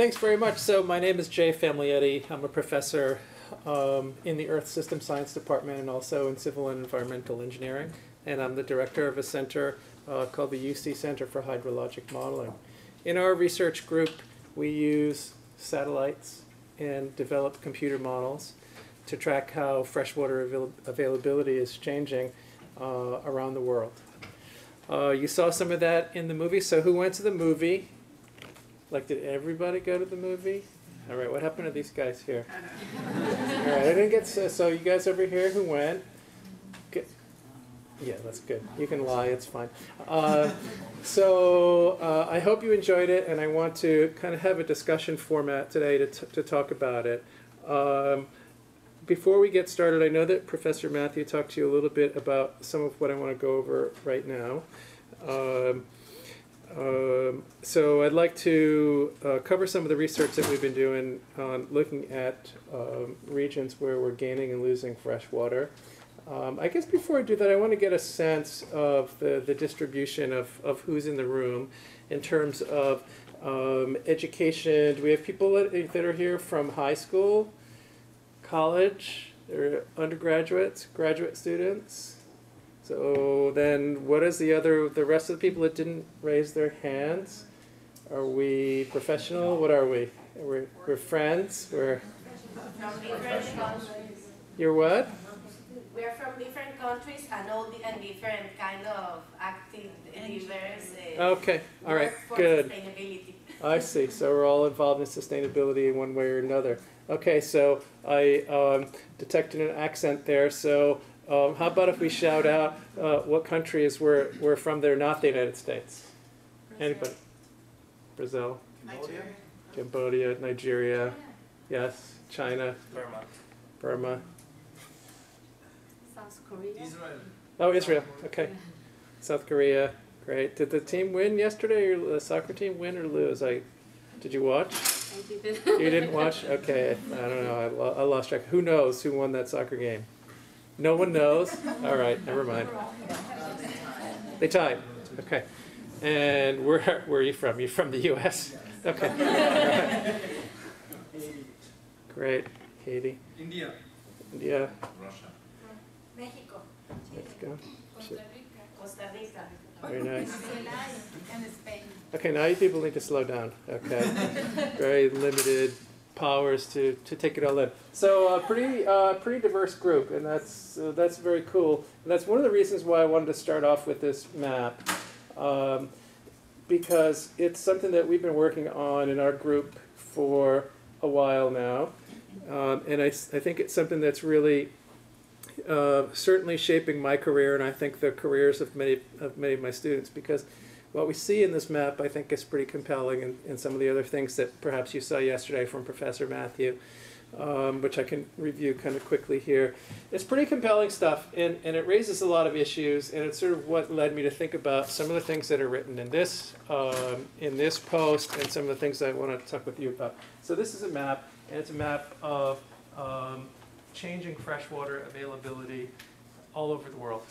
Thanks very much. So my name is Jay Famiglietti. I'm a professor um, in the Earth System Science Department and also in Civil and Environmental Engineering. And I'm the director of a center uh, called the UC Center for Hydrologic Modeling. In our research group, we use satellites and develop computer models to track how freshwater avail- availability is changing uh, around the world. Uh, you saw some of that in the movie. So who went to the movie? Like, did everybody go to the movie? All right, what happened to these guys here? All right, I didn't get so, so you guys over here who went. Good. Yeah, that's good. You can lie, it's fine. Uh, so uh, I hope you enjoyed it, and I want to kind of have a discussion format today to, t- to talk about it. Um, before we get started, I know that Professor Matthew talked to you a little bit about some of what I want to go over right now. Um, um, so I'd like to uh, cover some of the research that we've been doing on looking at um, regions where we're gaining and losing fresh water. Um, I guess before I do that, I want to get a sense of the, the distribution of, of who's in the room in terms of um, education. Do we have people that, are here from high school, college, or undergraduates, graduate students? So then, what is the other, the rest of the people that didn't raise their hands? Are we professional? What are we? We're, we're friends? We're, From different countries. you're what? We're from different countries and all the, and different kind of active endeavors. uh, Okay, all right, for good. Sustainability. I see. So we're all involved in sustainability in one way or another. Okay, so I um, detected an accent there. So um, how about if we shout out uh, what countries we're, we're from that are not the United States? Anybody? Brazil, Nigeria. Cambodia, Nigeria, yes, China, Burma. Burma. South Korea. Israel. Oh, Israel. Okay. South Korea. Great. Did the team win yesterday, or the soccer team win or lose? I did you watch? I didn't. You didn't watch? Okay, I don't know. I, lo- I lost track. Who knows who won that soccer game? No one knows. All right, never mind. They tied. Okay. And where where are you from? You from the U.S. Okay. Great. Haiti. India. India. Russia. Mexico, Mexico. Costa Rica. Very nice. and Spain. Okay, now you people need to slow down. Okay, very limited powers to, to take it all in. So uh, pretty uh, pretty diverse group, and that's uh, that's very cool. And that's one of the reasons why I wanted to start off with this map, um, because it's something that we've been working on in our group for a while now, um, and I think it's something that's really uh, certainly shaping my career, and I think the careers of many of many of my students because what we see in this map, I think, is pretty compelling, and, and some of the other things that perhaps you saw yesterday from Professor Matthew, um, which I can review kind of quickly here. It's pretty compelling stuff, and, and it raises a lot of issues, and it's sort of what led me to think about some of the things that are written in this um, in this post, and some of the things I want to talk with you about. So this is a map, and it's a map of um, changing freshwater availability all over the world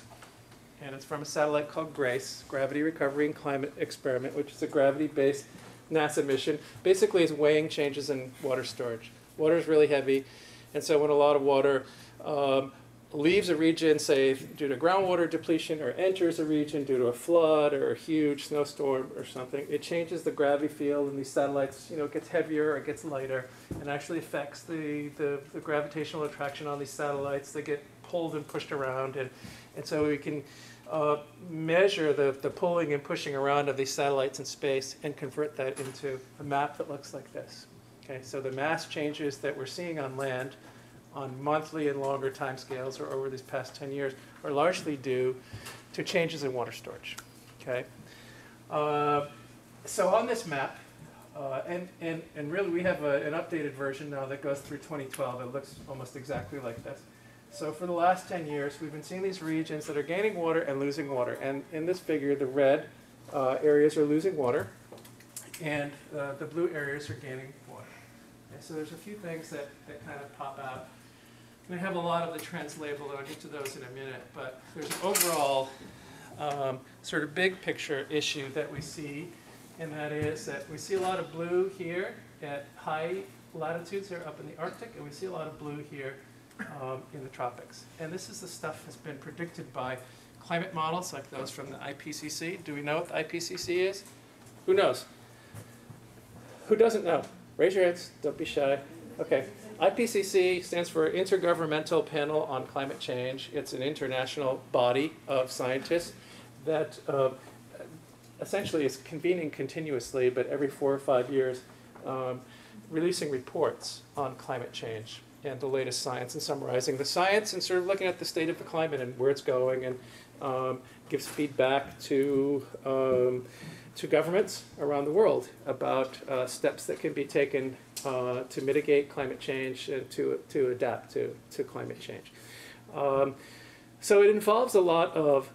and it's from a satellite called GRACE, Gravity Recovery and Climate Experiment, which is a gravity-based NASA mission. Basically, it's weighing changes in water storage. Water is really heavy, and so when a lot of water um, leaves a region, say due to groundwater depletion, or enters a region due to a flood or a huge snowstorm or something, it changes the gravity field, and these satellites, you know, it gets heavier or it gets lighter, and actually affects the, the, the gravitational attraction on these satellites. They get pulled and pushed around, and, and so we can uh, measure the, the pulling and pushing around of these satellites in space and convert that into a map that looks like this. Okay, so the mass changes that we're seeing on land on monthly and longer timescales or over these past 10 years are largely due to changes in water storage. Okay, uh, so on this map, uh, and, and, and really we have a, an updated version now that goes through 2012. It looks almost exactly like this. So for the last 10 years, we've been seeing these regions that are gaining water and losing water. And in this figure, the red uh, areas are losing water, and uh, the blue areas are gaining water. So there's a few things that, that kind of pop out. And I have a lot of the trends labeled. I'll get to those in a minute. But there's an overall um, sort of big picture issue that we see, and that is that we see a lot of blue here at high latitudes here up in the Arctic, and we see a lot of blue here um, in the tropics. And this is the stuff that's been predicted by climate models like those from the IPCC. Do we know what the IPCC is? Who knows? Who doesn't know? Raise your hands, don't be shy. Okay, IPCC stands for Intergovernmental Panel on Climate Change. It's an international body of scientists that uh, essentially is convening continuously, but every four or five years, um, releasing reports on climate change and the latest science and summarizing the science and sort of looking at the state of the climate and where it's going and um, gives feedback to um, to governments around the world about uh, steps that can be taken uh, to mitigate climate change and to to adapt to to climate change. Um, so it involves a lot of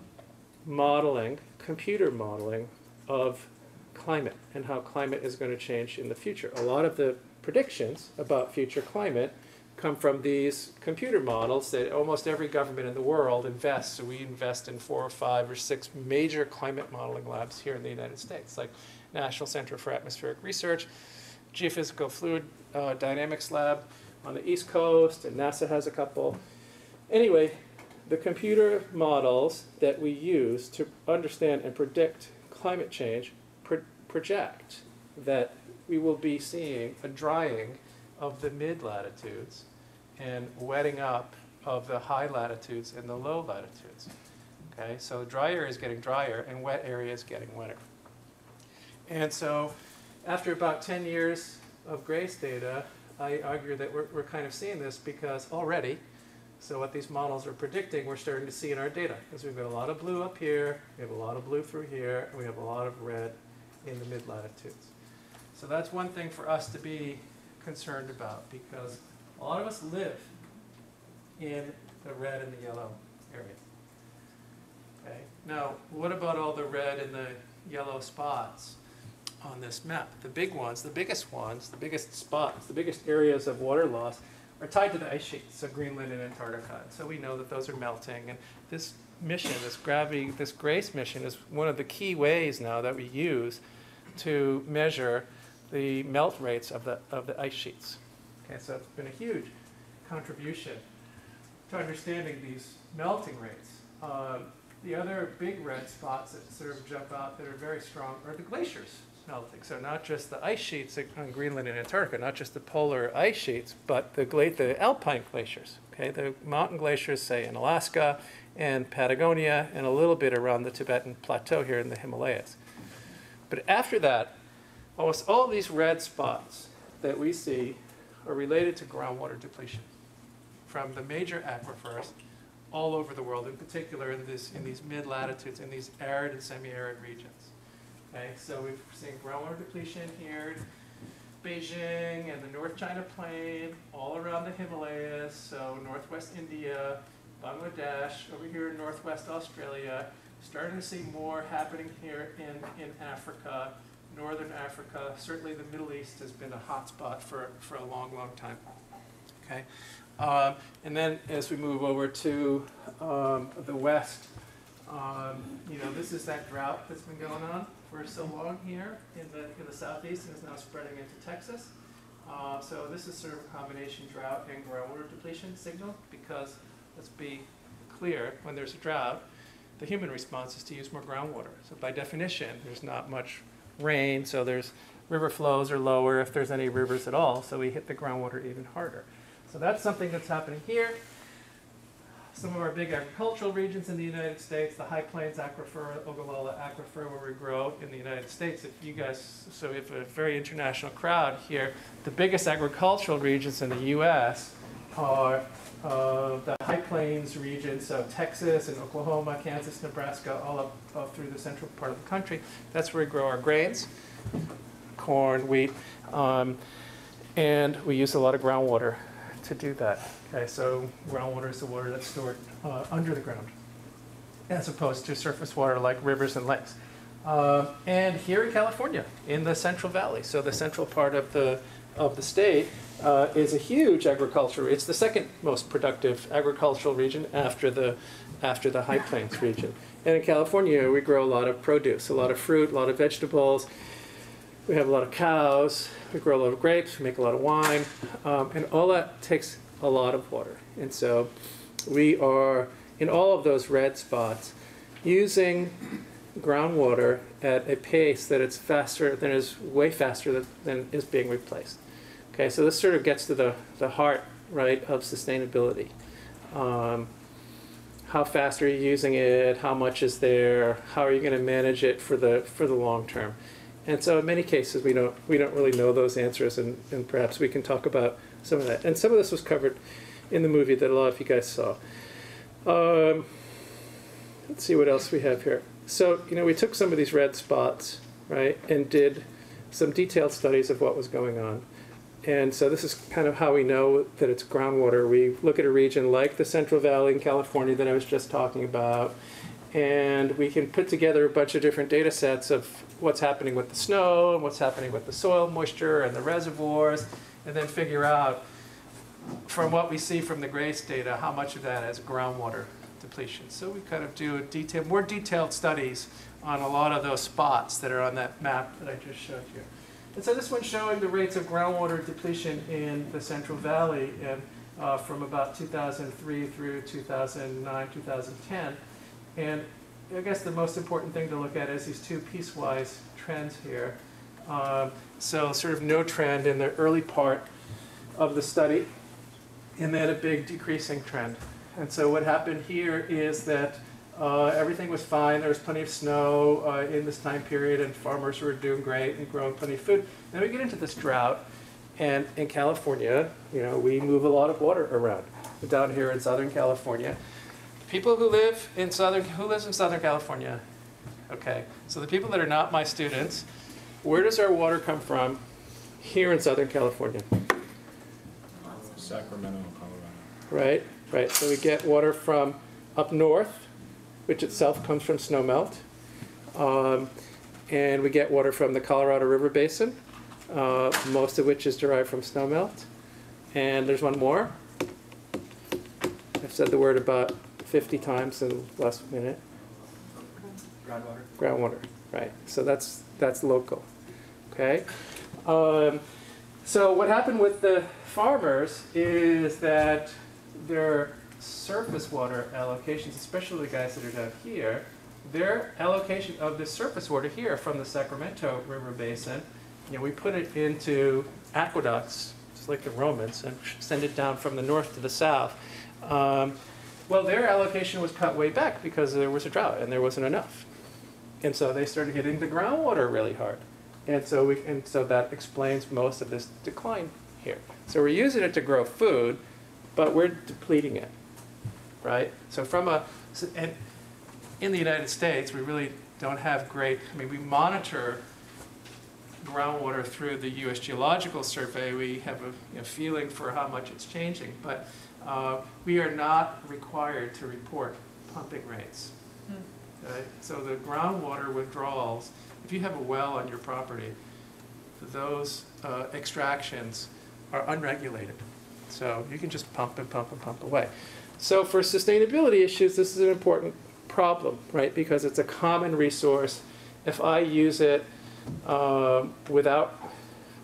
modeling, computer modeling of climate and how climate is going to change in the future. A lot of the predictions about future climate come from these computer models that almost every government in the world invests. So we invest in four or five or six major climate modeling labs here in the United States, like National Center for Atmospheric Research, Geophysical Fluid uh, Dynamics Lab on the East Coast, and NASA has a couple. Anyway, the computer models that we use to understand and predict climate change pro- project that we will be seeing a drying of the mid latitudes and wetting up of the high latitudes and the low latitudes. Okay, so dry area is getting drier and wet area is getting wetter. And so after about 10 years of GRACE data, I argue that we're, we're kind of seeing this because already, so what these models are predicting, we're starting to see in our data. Because we've got a lot of blue up here, we have a lot of blue through here, and we have a lot of red in the mid latitudes. So that's one thing for us to be concerned about because a lot of us live in the red and the yellow area. Okay. Now, what about all the red and the yellow spots on this map? The big ones, the biggest ones, the biggest spots, the biggest areas of water loss are tied to the ice sheets, of Greenland and Antarctica. And So we know that those are melting. And this mission, this gravity, this GRACE mission, is one of the key ways now that we use to measure the melt rates of the, of the ice sheets. Okay, so it's been a huge contribution to understanding these melting rates. Um, the other big red spots that sort of jump out that are very strong are the glaciers melting. So not just the ice sheets on Greenland and Antarctica, not just the polar ice sheets, but the, the alpine glaciers. Okay, the mountain glaciers, say in Alaska and Patagonia, and a little bit around the Tibetan Plateau here in the Himalayas. But after that, almost all these red spots that we see are related to groundwater depletion from the major aquifers all over the world, in particular in, this, in these mid latitudes, in these arid and semi arid regions. Okay, so we've seen groundwater depletion here, Beijing and the North China Plain, all around the Himalayas, so northwest India, Bangladesh, over here in northwest Australia, starting to see more happening here in, in Africa, northern Africa, certainly the Middle East has been a hotspot for, for a long, long time. Okay, um, and then as we move over to um, the west, um, you know, this is that drought that's been going on for so long here in the in the southeast and is now spreading into Texas. Uh, so this is sort of a combination drought and groundwater depletion signal because let's be clear, when there's a drought, the human response is to use more groundwater. So by definition, there's not much rain, so there's river flows are lower if there's any rivers at all, so we hit the groundwater even harder. So that's something that's happening here. Some of our big agricultural regions in the United States, the High Plains Aquifer, Ogallala Aquifer, where we grow in the United States. If you guys, so we have a very international crowd here. The biggest agricultural regions in the U.S. are uh, the High Plains regions of Texas and Oklahoma, Kansas, Nebraska, all up, up through the central part of the country. That's where we grow our grains, corn, wheat, um, and we use a lot of groundwater to do that. Okay, so groundwater is the water that's stored uh, under the ground, as opposed to surface water like rivers and lakes. Uh, and here in California, in the Central Valley, so the central part of the of the state uh, is a huge agriculture. It's the second most productive agricultural region after the after the High Plains region. And in California, we grow a lot of produce, a lot of fruit, a lot of vegetables. we have a lot of cows, we grow a lot of grapes, we make a lot of wine, um, and all that takes a lot of water. And so we are, in all of those red spots, using groundwater at a pace that it's faster, than is way faster than, than is being replaced. Okay, so this sort of gets to the, the heart, right, of sustainability. Um, how fast are you using it? How much is there? How are you going to manage it for the for the long term? And so, in many cases, we don't we don't really know those answers, and, and perhaps we can talk about some of that. And some of this was covered in the movie that a lot of you guys saw. Um, let's see what else we have here. So, you know, we took some of these red spots, right, and did some detailed studies of what was going on. And so this is kind of how we know that it's groundwater. We look at a region like the Central Valley in California that I was just talking about, and we can put together a bunch of different data sets of what's happening with the snow and what's happening with the soil moisture and the reservoirs, and then figure out from what we see from the GRACE data, how much of that is groundwater depletion. So we kind of do detail, more detailed studies on a lot of those spots that are on that map that I just showed you. And so this one's showing the rates of groundwater depletion in the Central Valley and uh, from about 2003 through 2009, 2010. And I guess the most important thing to look at is these two piecewise trends here. Um, so sort of no trend in the early part of the study, and then a big decreasing trend. And so what happened here is that uh, everything was fine. There was plenty of snow uh, in this time period, and farmers were doing great and growing plenty of food. Then we get into this drought, and in California, you know, we move a lot of water around. But Down here in Southern California, people who live in Southern, who lives in Southern California? Okay, so the people that are not my students, where does our water come from here in Southern California? Sacramento, Colorado. Right, right. So we get water from up north, which itself comes from snowmelt. Um, and we get water from the Colorado River Basin, uh, most of which is derived from snowmelt. And there's one more. I've said the word about 50 times in the last minute. Groundwater. Groundwater, right. So that's, that's local, okay? Um, so what happened with the farmers is that their surface water allocations, especially the guys that are down here, their allocation of the surface water here from the Sacramento River Basin, you know, we put it into aqueducts, just like the Romans, and send it down from the north to the south. Um, well, their allocation was cut way back because there was a drought and there wasn't enough. And so they started hitting the groundwater really hard. And so we, and so that explains most of this decline here. So we're using it to grow food, but we're depleting it, right? So from a, so- and in the United States, we really don't have great, I mean, we monitor groundwater through the US Geological Survey. We have a you know, feeling for how much it's changing, but uh, we are not required to report pumping rates. Okay? So the groundwater withdrawals, if you have a well on your property, those uh, extractions are unregulated. So you can just pump and pump and pump away. So for sustainability issues, this is an important problem, right? Because it's a common resource. If I use it um, without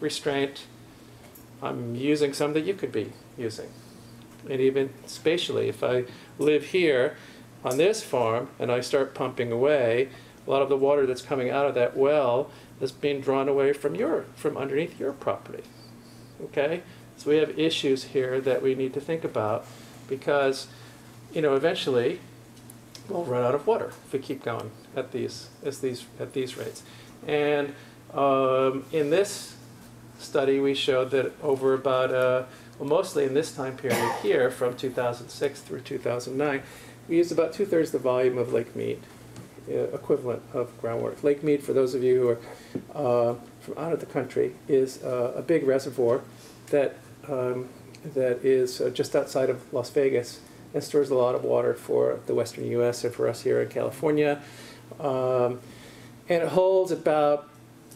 restraint, I'm using some that you could be using. And even spatially, if I live here on this farm and I start pumping away, a lot of the water that's coming out of that well is being drawn away from your from underneath your property. Okay? So we have issues here that we need to think about because you know eventually we'll run out of water if we keep going at these as these at these rates. And um, in this study, we showed that over about uh, well, mostly in this time period here, from 2006 through 2009, we used about two thirds the volume of Lake Mead, uh, equivalent of groundwater. Lake Mead, for those of you who are uh, from out of the country, is uh, a big reservoir that um, that is uh, just outside of Las Vegas and stores a lot of water for the western U.S. and for us here in California. Um, and it holds about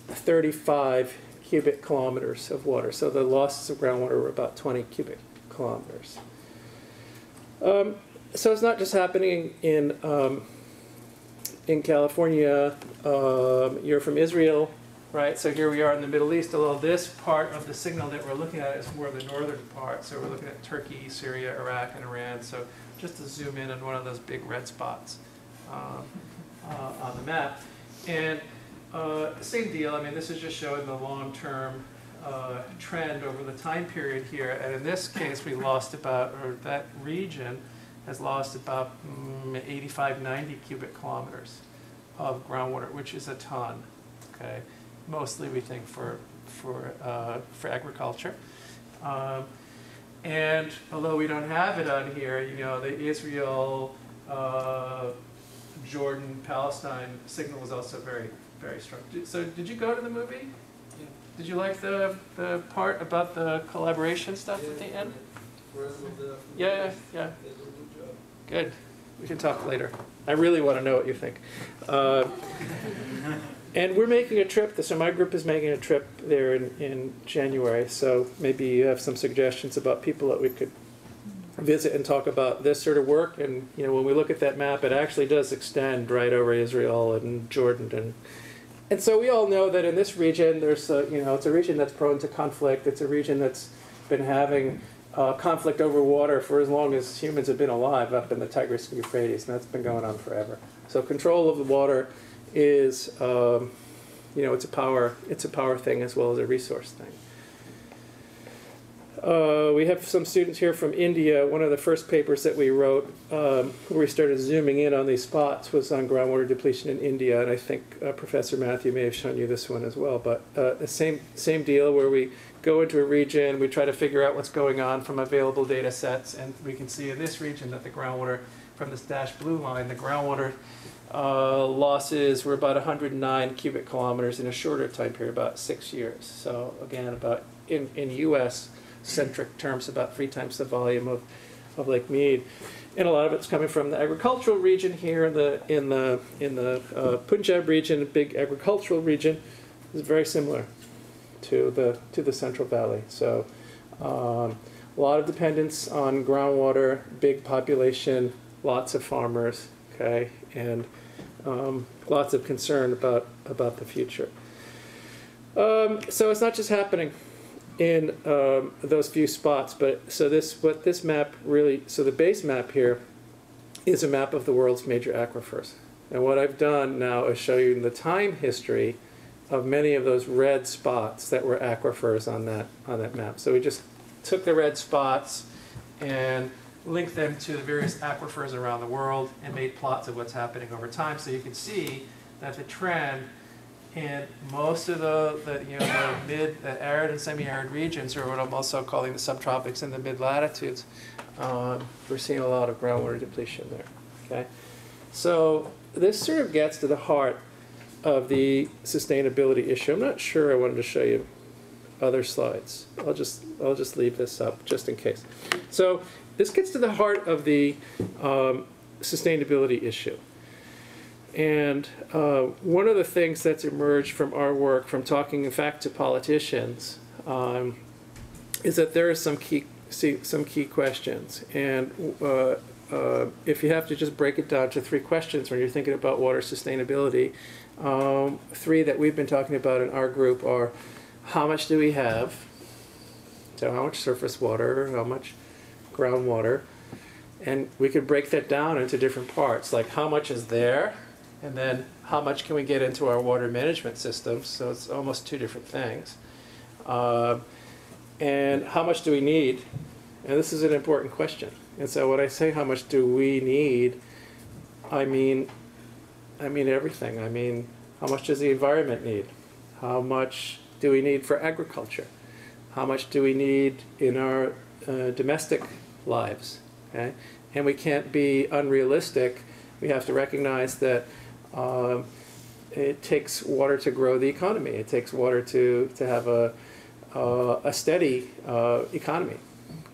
35 cubic kilometers of water. So the losses of groundwater were about 20 cubic kilometers. Um, so it's not just happening in um, in California. Um, you're from Israel. Right? So here we are in the Middle East, although this part of the signal that we're looking at is more of the northern part. So we're looking at Turkey, Syria, Iraq, and Iran. So just to zoom in on one of those big red spots um, uh, on the map. And uh, same deal, I mean, this is just showing the long-term uh, trend over the time period here. And in this case, we lost about, or that region has lost about mm, 85, 90 cubic kilometers of groundwater, which is a ton, okay? Mostly, we think, for, for, uh, for agriculture. Um, And although we don't have it on here, you know, the Israel, uh, Jordan, Palestine signal was also very, very strong. So did you go to the movie? Yeah. Did you like the, the part about the collaboration stuff at the end? Yeah, yeah, yeah. Good. We can talk later. I really want to know what you think. Uh, and we're making a trip. So my group is making a trip there in, in January. So maybe you have some suggestions about people that we could visit and talk about this sort of work. And you know, when we look at that map, it actually does extend right over Israel and Jordan and. And so we all know that in this region, there's a, you know, it's a region that's prone to conflict. It's a region that's been having uh, conflict over water for as long as humans have been alive up in the Tigris and Euphrates, and that's been going on forever. So control of the water is, um, you know, it's a power, it's a power thing as well as a resource thing. Uh, we have some students here from India. One of the first papers that we wrote, um, where we started zooming in on these spots, was on groundwater depletion in India, and I think uh, Professor Matthew may have shown you this one as well. But uh, the same same deal, where we go into a region, we try to figure out what's going on from available data sets, and we can see in this region that the groundwater, from this dashed blue line, the groundwater uh, losses were about 109 cubic kilometers in a shorter time period, about six years. So again, about in in U.S. centric terms, about three times the volume of, of Lake Mead, and a lot of it's coming from the agricultural region here in the in the in the uh, Punjab region, a big agricultural region, is very similar to the to the Central Valley. So. Um, a lot of dependence on groundwater, big population, lots of farmers, okay, and um, lots of concern about about the future. Um, so it's not just happening in um, those few spots, but so this what this map really so the base map here is a map of the world's major aquifers, and what I've done now is show you the time history of many of those red spots that were aquifers on that on that map. So we just took the red spots and linked them to the various aquifers around the world and made plots of what's happening over time. So you can see that the trend in most of the, the you know the mid, the arid and semi-arid regions, or what I'm also calling the subtropics and the mid latitudes, um, we're seeing a lot of groundwater depletion there. Okay, so this sort of gets to the heart of the sustainability issue. I'm not sure I wanted to show you other slides. I'll just I'll just leave this up just in case. So this gets to the heart of the um, sustainability issue. And uh, one of the things that's emerged from our work, from talking in fact to politicians, um, is that there are some key see, some key questions. And uh, uh, if you have to just break it down to three questions when you're thinking about water sustainability, um, three that we've been talking about in our group are how much do we have? So how much surface water, how much groundwater, and we could break that down into different parts, like how much is there, and then how much can we get into our water management systems? So it's almost two different things. Uh, and how much do we need? And this is an important question. And so when I say how much do we need, I mean, I mean everything. I mean, how much does the environment need? How much do we need for agriculture? How much do we need in our uh, domestic lives? Okay, and we can't be unrealistic. We have to recognize that um, it takes water to grow the economy. It takes water to to have a uh, a steady uh, economy.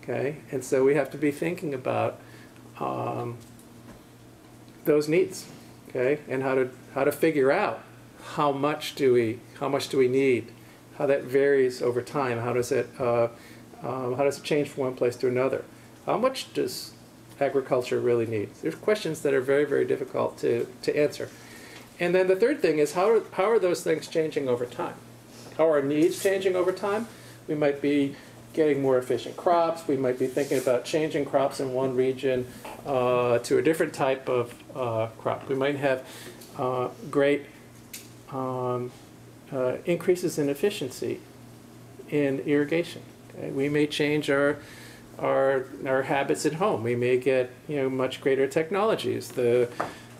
Okay, and so we have to be thinking about um, those needs. Okay, and how to how to figure out how much do we how much do we need, how that varies over time. How does it uh, um, how does it change from one place to another? How much does agriculture really need? There's questions that are very very difficult to to answer. And then the third thing is how are, how are those things changing over time? how our needs changing over time. We might be getting more efficient crops. We might be thinking about changing crops in one region uh, to a different type of uh, crop. We might have uh, great um, uh, increases in efficiency in irrigation. Okay? We may change our our our habits at home. We may get you know much greater technologies. The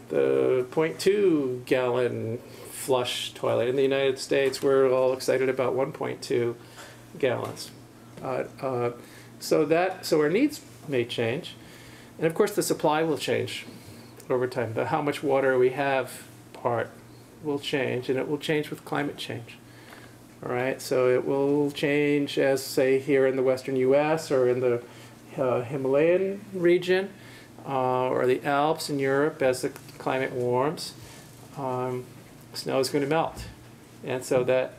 the 0.2 gallon flush toilet in the United States, we're all excited about 1.2 gallons. Uh, uh, so that so our needs may change, and of course the supply will change over time. The how much water we have part will change, and it will change with climate change. All right, so it will change as, say, here in the western U.S. or in the uh, Himalayan region uh, or the Alps in Europe as the climate warms. Um, snow is going to melt, and so that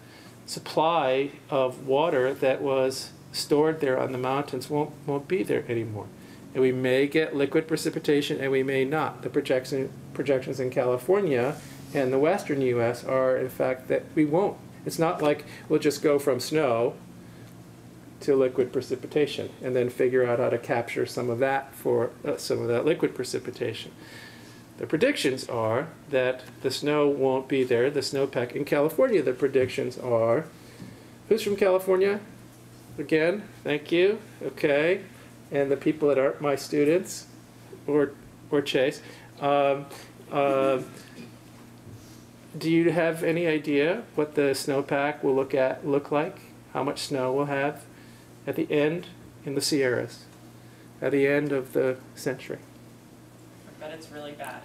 supply of water that was stored there on the mountains won't won't be there anymore. And we may get liquid precipitation, and we may not. The projection projections in California and the western U.S. are, in fact, that we won't. It's not like we'll just go from snow to liquid precipitation and then figure out how to capture some of that for uh, some of that liquid precipitation. The predictions are that the snow won't be there, the snowpack. In California, the predictions are who's from California? Again, thank you. Okay. And the people that aren't my students or, or Chase. Um, um do you have any idea what the snowpack will look at look like? How much snow we'll have at the end in the Sierras, at the end of the century? I bet it's really bad.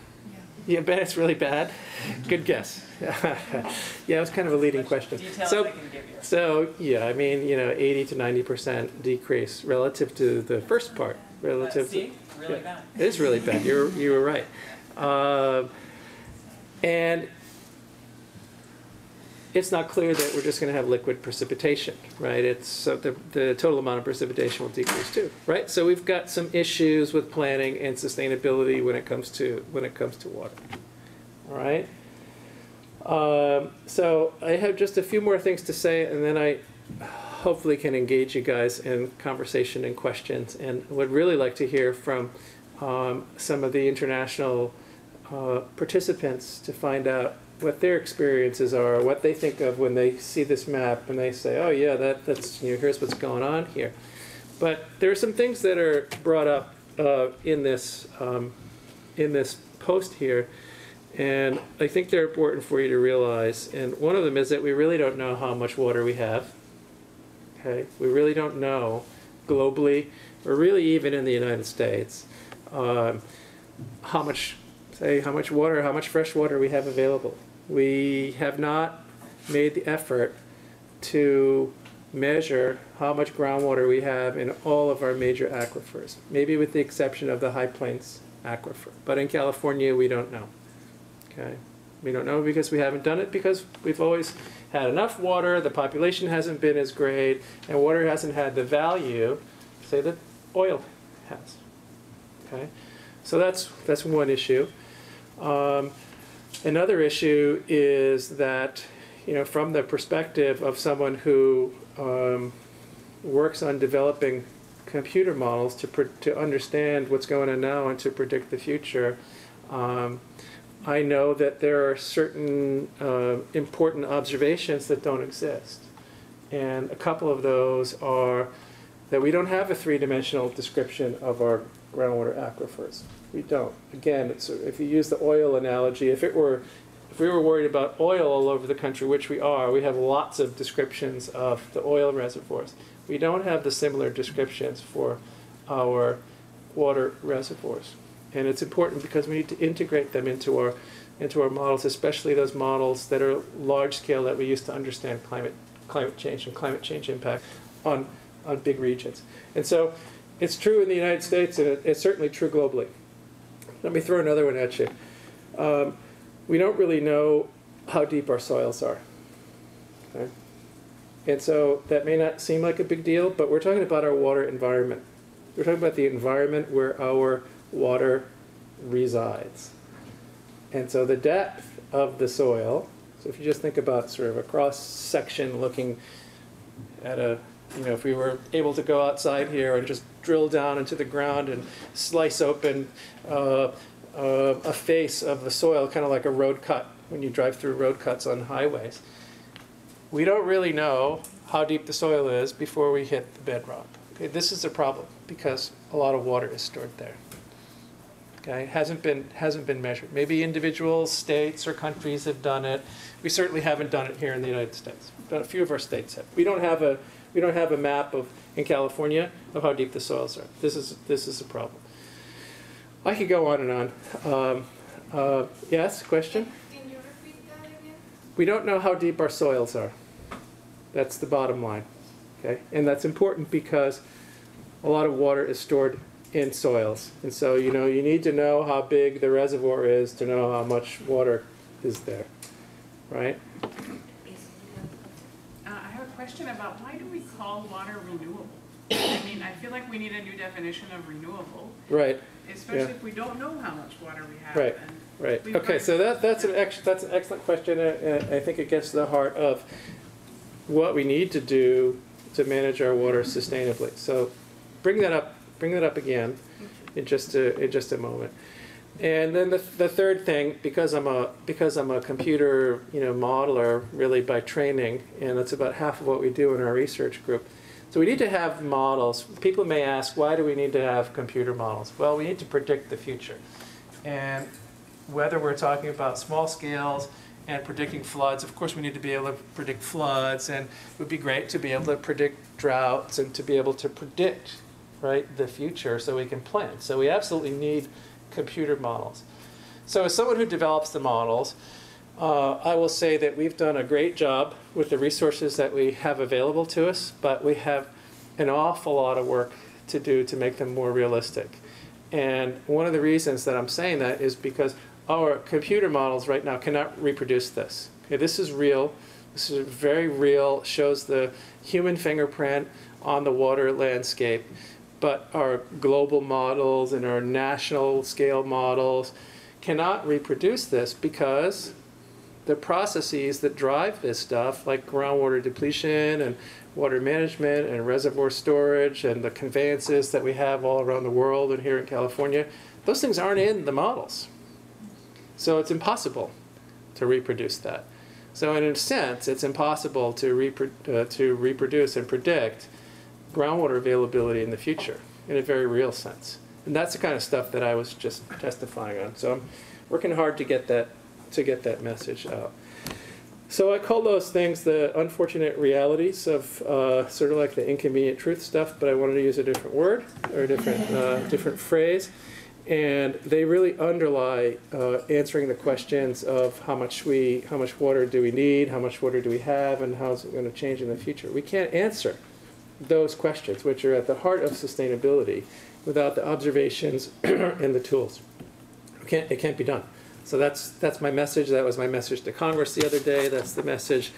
Yeah, I bet it's really bad. Good guess. yeah, it was kind of a leading question. So, I can give you. so yeah, I mean, you know, 80 to 90 percent decrease relative to the first part. Uh, Relative to, see, really yeah. bad. It is really bad. You're you were right. Um and it's not clear that we're just going to have liquid precipitation, right? It's so the the total amount of precipitation will decrease too, right? So we've got some issues with planning and sustainability when it comes to when it comes to water. All right. Um, so I have just a few more things to say, and then I hopefully can engage you guys in conversation and questions, and would really like to hear from um, some of the international uh, participants to find out what their experiences are, what they think of when they see this map and they say, "Oh yeah, that that's you know, here's what's going on here." But there are some things that are brought up uh, in this um, in this post here, and I think they're important for you to realize. And one of them is that we really don't know how much water we have. Okay, we really don't know globally, or really even in the United States, um, how much say how much water, how much fresh water we have available. We have not made the effort to measure how much groundwater we have in all of our major aquifers, maybe with the exception of the High Plains aquifer. But in California, we don't know. Okay, we don't know because we haven't done it because we've always had enough water, the population hasn't been as great, and water hasn't had the value, say, that oil has. Okay, so that's that's one issue. Um, another issue is that, you know, from the perspective of someone who um, works on developing computer models to to understand what's going on now and to predict the future, um, I know that there are certain uh, important observations that don't exist, and a couple of those are that we don't have a three-dimensional description of our groundwater aquifers. We don't. Again, if you use the oil analogy, if it were, if we were worried about oil all over the country, which we are, we have lots of descriptions of the oil reservoirs. We don't have the similar descriptions for our water reservoirs, and it's important because we need to integrate them into our into our models, especially those models that are large scale that we use to understand climate climate change and climate change impact on on big regions. And so it's true in the United States, and it's certainly true globally. Let me throw another one at you. Um, we don't really know how deep our soils are. Okay? And so that may not seem like a big deal, but we're talking about our water environment. We're talking about the environment where our water resides. And so the depth of the soil, So if you just think about sort of a cross section looking at a, you know, if we were able to go outside here and just drill down into the ground and slice open uh, uh, a face of the soil, kind of like a road cut when you drive through road cuts on highways. We don't really know how deep the soil is before we hit the bedrock. Okay, this is a problem because a lot of water is stored there. Okay, hasn't been hasn't been measured. Maybe individual states or countries have done it. We certainly haven't done it here in the United States, but a few of our states have. We don't have a we don't have a map of in California of how deep the soils are. This is this is a problem. I could go on and on. Um, uh, yes, question. Can you repeat that again? We don't know how deep our soils are. That's the bottom line. Okay? And that's important because a lot of water is stored in soils. And so, you know, you need to know how big the reservoir is to know how much water is there. Right? Uh, I have a question about why do we call water renewable? I mean, I feel like we need a new definition of renewable, Right. especially Yeah. if we don't know how much water we have. Right. and- Right. We've Okay, got- so that, that's an ex, that's an excellent question. and and I think it gets to the heart of what we need to do to manage our water sustainably. So bring that up, bring that up again in just a, in just a moment. And then the, the third thing, because I'm a because I'm a computer you know modeler really by training, and that's about half of what we do in our research group. So we need to have models. People may ask, why do we need to have computer models? Well, we need to predict the future, and whether we're talking about small scales and predicting floods, of course we need to be able to predict floods, and it would be great to be able to predict droughts and to be able to predict right the future so we can plan. So we absolutely need computer models. So as someone who develops the models, uh, I will say that we've done a great job with the resources that we have available to us, but we have an awful lot of work to do to make them more realistic. And one of the reasons that I'm saying that is because our computer models right now cannot reproduce this. Okay, this is real. This is very real, shows the human fingerprint on the water landscape. But our global models and our national scale models cannot reproduce this because the processes that drive this stuff, like groundwater depletion and water management and reservoir storage and the conveyances that we have all around the world and here in California, those things aren't in the models. So it's impossible to reproduce that. So in a sense, it's impossible to, repro- uh, to reproduce and predict groundwater availability in the future in a very real sense. And that's the kind of stuff that I was just testifying on. So I'm working hard to get that to get that message out. So I call those things the unfortunate realities of uh, sort of like the inconvenient truth stuff, but I wanted to use a different word or a different uh, different phrase, and they really underlie uh, answering the questions of how much we how much water do we need, how much water do we have, and how is it going to change in the future. We can't answer those questions, which are at the heart of sustainability, without the observations and the tools. It can't, it can't be done. So that's, that's my message. That was my message to Congress the other day. That's the message.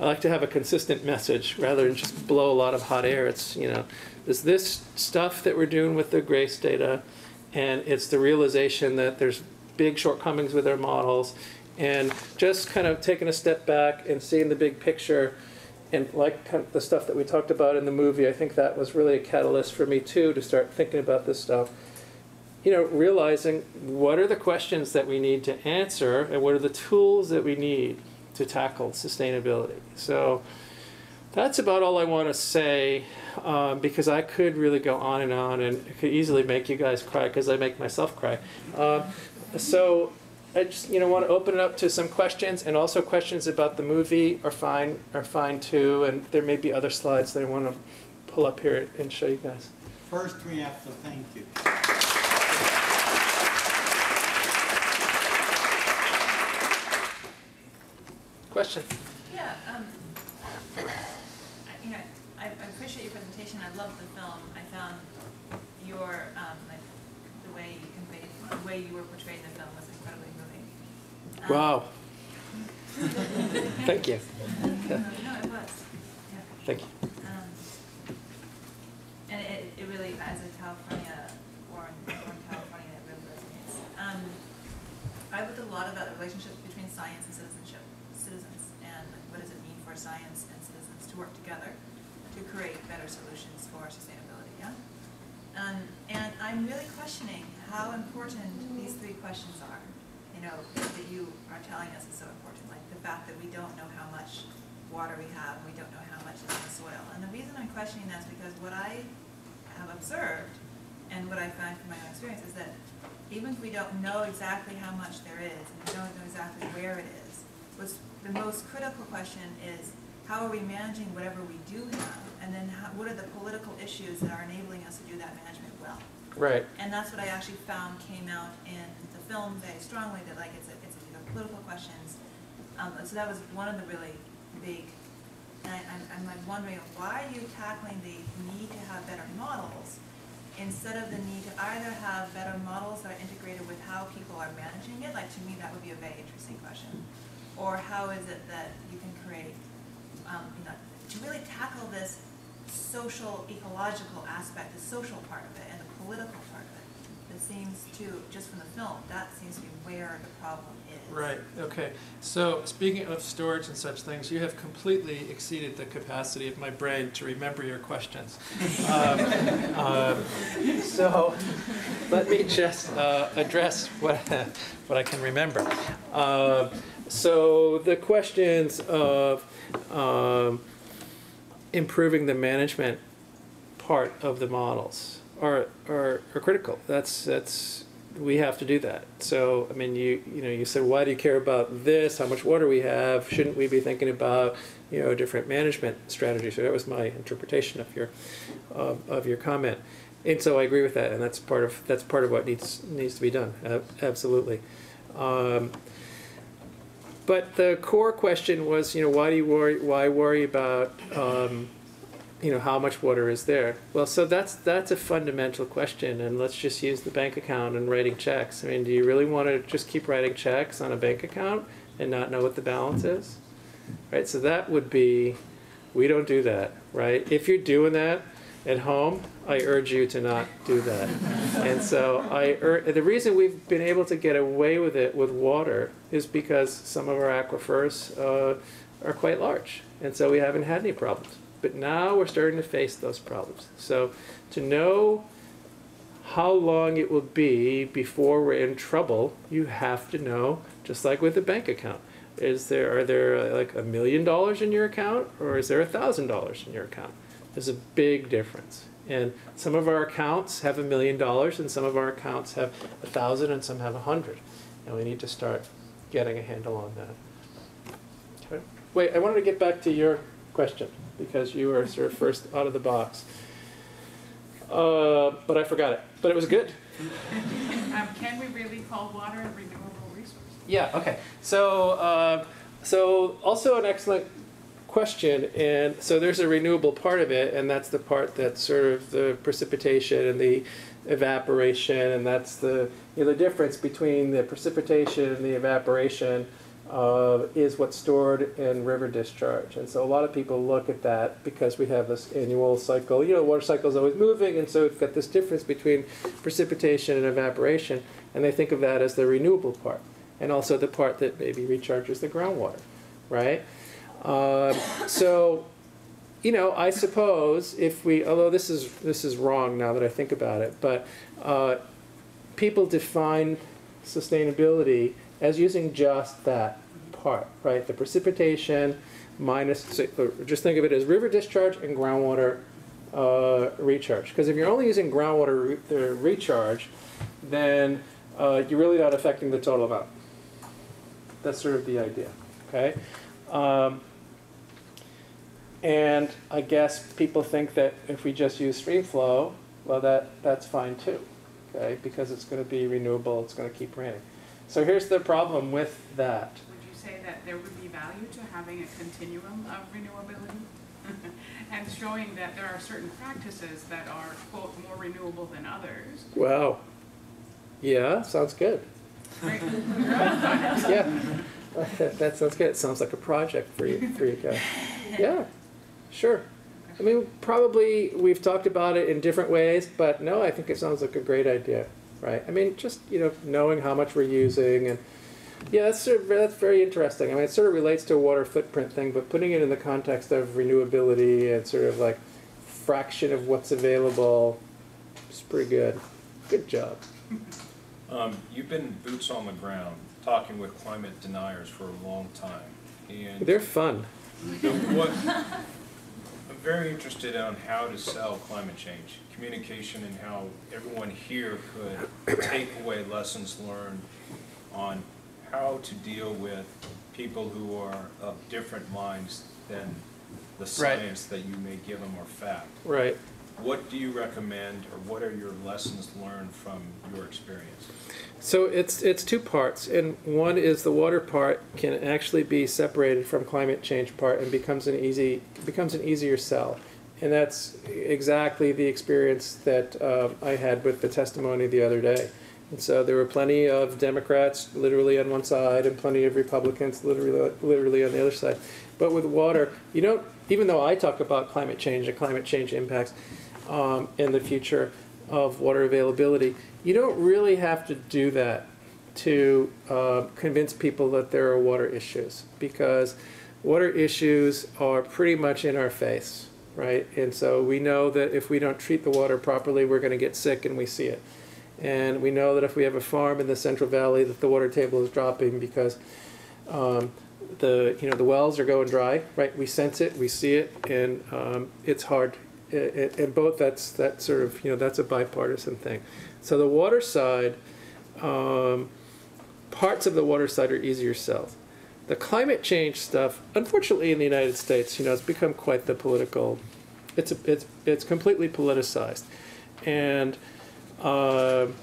I like to have a consistent message rather than just blow a lot of hot air. It's, you know, there's this stuff that we're doing with the GRACE data, and it's the realization that there's big shortcomings with our models, and just kind of taking a step back and seeing the big picture and like kind of the stuff that we talked about in the movie, I think that was really a catalyst for me too to start thinking about this stuff. You know, realizing what are the questions that we need to answer and what are the tools that we need to tackle sustainability. So that's about all I want to say um, because I could really go on and on and it could easily make you guys cry because I make myself cry. Um, so I just you know want to open it up to some questions and also questions about the movie are fine are fine too and there may be other slides that I want to pull up here and show you guys. First, we have to thank you. Question. Yeah, um, I- you know, I, I appreciate your presentation, I love the film, I found your, um, like, the way you conveyed, the way you were portrayed in the film was incredibly moving. Um, Wow. Thank you. No, it was, yeah. Thank you. Um, And it, it really, as a California, born, born California, it really resonates. Um, I looked a lot about the relationship between science and citizenship. citizens, and what does it mean for science and citizens to work together to create better solutions for sustainability, yeah? Um, and I'm really questioning how important these three questions are, know, that you are telling us is so important, like the fact that we don't know how much water we have, we don't know how much is in the soil. And the reason I'm questioning that is because what I have observed and what I find from my own experience is that even if we don't know exactly how much there is, and we don't know exactly where it is, what's the most critical question is, how are we managing whatever we do have? And then how, what are the political issues that are enabling us to do that management well? Right. And that's what I actually found came out in film very strongly, that like it's a, it's a, these are political questions. Um, so that was one of the really big, and I, I'm, I'm like wondering, why are you tackling the need to have better models instead of the need to either have better models that are integrated with how people are managing it? Like, to me, that would be a very interesting question. Or how is it that you can create, um, you know, to really tackle this social, ecological aspect, the social part of it and the political part of it. It seems to, just from the film, that seems to be where the problem is. Right, okay. So speaking of storage and such things, you have completely exceeded the capacity of my brain to remember your questions. Um, um, So let me just uh, address what, what I can remember. Um, So the questions of um, improving the management part of the models are, are, are critical. That's, that's, we have to do that. So, I mean, you, you know, you said, why do you care about this? How much water we have? Shouldn't we be thinking about, you know, different management strategies? So that was my interpretation of your, of of your comment. And so I agree with that, and that's part of, that's part of what needs, needs to be done, Ab- absolutely. Um, but the core question was, you know, why do you worry, why worry about, um, you know, how much water is there? Well, so that's, that's a fundamental question, and let's just use the bank account and writing checks. I mean, do you really want to just keep writing checks on a bank account and not know what the balance is? Right, so that would be, we don't do that, right? If you're doing that at home, I urge you to not do that. And so I, ur- the reason we've been able to get away with it with water is because some of our aquifers uh, are quite large, and so we haven't had any problems. But now we're starting to face those problems. So to know how long it will be before we're in trouble, you have to know, just like with a bank account. Is there are there uh, like a million dollars in your account, or is there a thousand dollars in your account? There's a big difference. And some of our accounts have a million dollars, and some of our accounts have a thousand, and some have a hundred. And we need to start getting a handle on that. Okay. Wait, I wanted to get back to your question because you were sort of first out of the box. Uh, but I forgot it. But it was good. Um, can we really call water a renewable resource? Yeah. Okay. So, uh, so also an excellent question, and so there's a renewable part of it, and that's the part that's sort of the precipitation and the evaporation, and that's the you know, the difference between the precipitation and the evaporation uh, is what's stored in river discharge. And so a lot of people look at that because we have this annual cycle. You know, water cycle is always moving, and so we've got this difference between precipitation and evaporation, and they think of that as the renewable part, and also the part that maybe recharges the groundwater, right? Um, so, you know, I suppose if we, although this is this is wrong now that I think about it, but uh, people define sustainability as using just that part, right? The precipitation minus, so, just think of it as river discharge and groundwater uh, recharge. Because if you're only using groundwater re- recharge, then uh, you're really not affecting the total amount. That's sort of the idea, okay? Um, and I guess people think that if we just use stream flow, well, that, that's fine too, okay? Because it's going to be renewable, it's going to keep raining. So here's the problem with that. Would you say that there would be value to having a continuum of renewability? And showing that there are certain practices that are quote more renewable than others? Wow. Yeah, sounds good. Yeah, that sounds good. It sounds like a project for you, for you guys. Yeah, sure. I mean, probably we've talked about it in different ways, but no, I think it sounds like a great idea, right? I mean, just you know, knowing how much we're using and Yeah, that's sort of, that's very interesting. I mean, it sort of relates to a water footprint thing, but putting it in the context of renewability and sort of like fraction of what's available it's pretty good. Good job. Um, you've been boots on the ground, talking with climate deniers for a long time, and They're fun. what, I'm very interested on how to sell climate change, communication and how everyone here could take away lessons learned on how to deal with people who are of different minds than the science that you may give them or fact. Right. What do you recommend, or what are your lessons learned from your experience? So it's it's two parts, and one is the water part can actually be separated from climate change part and becomes an easy becomes an easier sell, and that's exactly the experience that um, I had with the testimony the other day. And so there were plenty of Democrats literally on one side and plenty of Republicans literally literally on the other side. But with water, you don't even though I talk about climate change and climate change impacts um, in the future of water availability, you don't really have to do that to uh, convince people that there are water issues because water issues are pretty much in our face, right? And so we know that if we don't treat the water properly, we're going to get sick, and we see it. And we know that if we have a farm in the Central Valley, that the water table is dropping because um, the you know the wells are going dry, right? We sense it, we see it, and um, it's hard. I- I- And both that's that sort of you know that's a bipartisan thing. So the water side, um, parts of the water side are easier sells. The climate change stuff, unfortunately, in the United States, you know, it's become quite the political. It's a, it's it's completely politicized, and um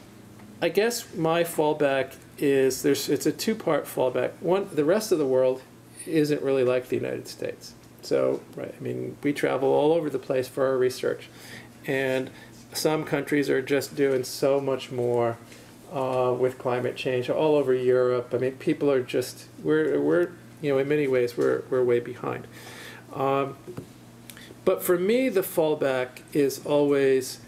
I guess my fallback is there's it's a two part fallback. One, the rest of the world isn't really like the United States. So, right, I mean, we travel all over the place for our research, and some countries are just doing so much more uh, with climate change all over Europe. I mean, people are just we're we're you know in many ways we're we're way behind. Um, but for me, the fallback is always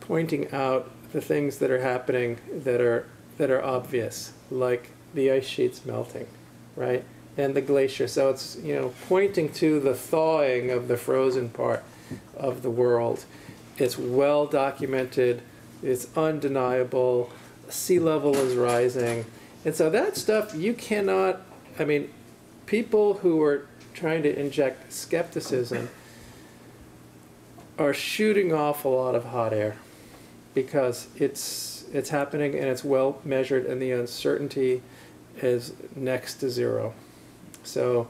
pointing out the things that are happening that are that are obvious, like the ice sheets melting, right, and the glacier. So it's you know pointing to the thawing of the frozen part of the world. It's well documented. It's undeniable. Sea level is rising, and so that stuff you cannot. I mean, people who are trying to inject skepticism are shooting off a lot of hot air because it's it's happening and it's well measured and the uncertainty is next to zero. So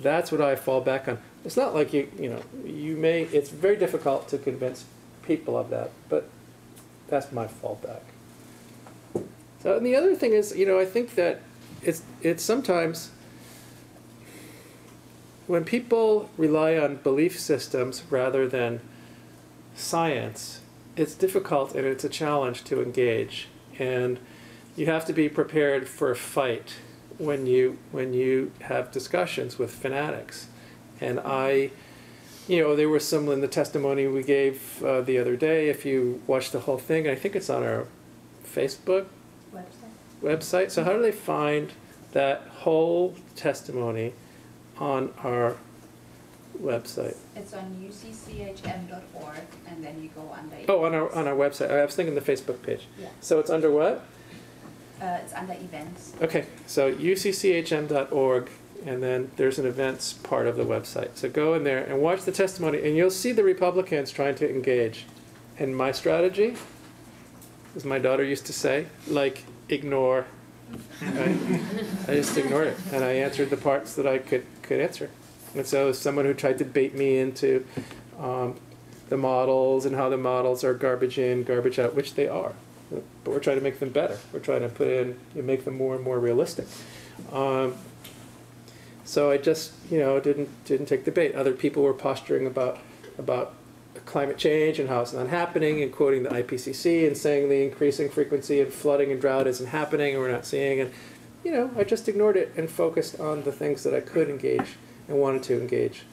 that's what I fall back on. It's not like you you know you may it's very difficult to convince people of that, but that's my fallback. So and the other thing is you know I think that it's it's sometimes when people rely on belief systems rather than science, it's difficult and it's a challenge to engage. And you have to be prepared for a fight when you when you have discussions with fanatics. And I, you know, there was some in the testimony we gave uh, the other day. If you watch the whole thing, I think it's on our Facebook Website. So how do they find that whole testimony on our website? It's on ucchm.org and then you go under. Oh, on our on our website. I was thinking the Facebook page. Yeah, So it's under what? uh, it's under events. Okay, so ucchm.org, and then there's an events part of the website. So go in there and watch the testimony, and you'll see the Republicans trying to engage. And my strategy, as my daughter used to say, like ignore. Right? I just ignored it, and I answered the parts that I could could answer. And so, someone who tried to bait me into um, the models and how the models are garbage in, garbage out, which they are, but we're trying to make them better. We're trying to put in and make them more and more realistic. Um, so I just, you know, didn't didn't take the bait. Other people were posturing about about climate change and how it's not happening, and quoting the IPCC and saying the increasing frequency of flooding and drought isn't happening, and we're not seeing. And you know, I just ignored it and focused on the things that I could engage and wanted to engage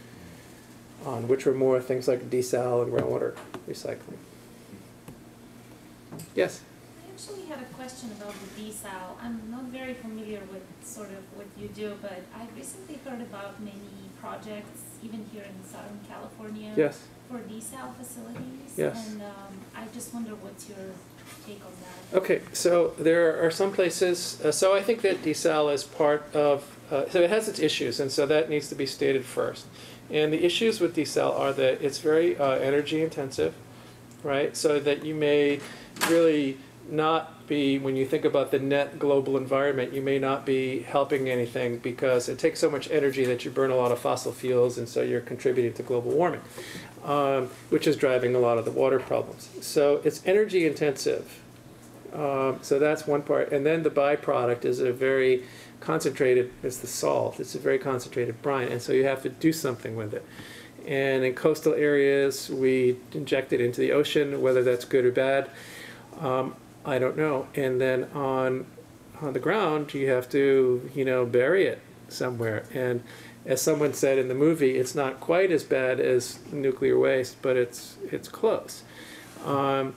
on, which were more things like desal and groundwater recycling. Yes. I have actually had a question about the desal. I'm not very familiar with sort of what you do, but I recently heard about many projects, even here in Southern California, Yes. For desal facilities. Yes. And um, I just wonder what's your take on that? Okay, so there are some places, uh, so I think that desal is part of, uh, so it has its issues, and so that needs to be stated first. And the issues with desal are that it's very uh, energy intensive, right? So that you may really not be, when you think about the net global environment, you may not be helping anything because it takes so much energy that you burn a lot of fossil fuels, and so you're contributing to global warming, um, which is driving a lot of the water problems. So it's energy intensive. Um, so that's one part. And then the byproduct is a very concentrated, it's the salt, it's a very concentrated brine. And so you have to do something with it. And in coastal areas, we inject it into the ocean, whether that's good or bad, um, I don't know. And then on, on the ground, you have to, you know, bury it somewhere. And as someone said in the movie, it's not quite as bad as nuclear waste, but it's, it's close. Um,